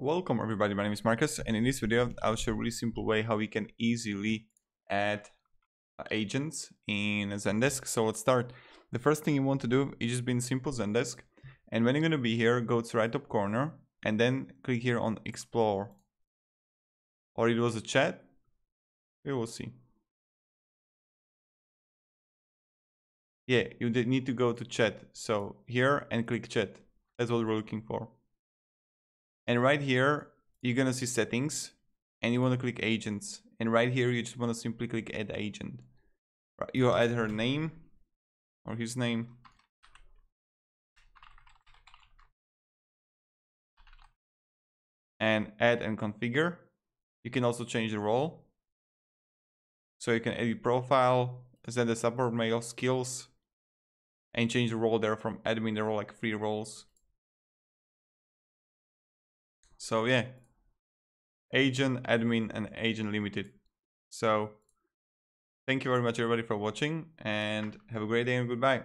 Welcome everybody, my name is Marcus and in this video I'll show a really simple way how we can easily add uh, agents in Zendesk. So let's start. The first thing you want to do is just be in simple Zendesk and when you're going to be here go to right top corner and then click here on explore or it was a chat, we will see. Yeah, you need to go to chat. So here and click chat. That's what we're looking for. And right here, you're gonna see settings and you wanna click agents. And right here, you just wanna simply click add agent. You add her name or his name. And add and configure. You can also change the role. So you can edit profile, send the support mail skills, and change the role there from admin. There are like three roles. So yeah, agent, admin, and agent limited. So thank you very much everybody for watching and have a great day and goodbye.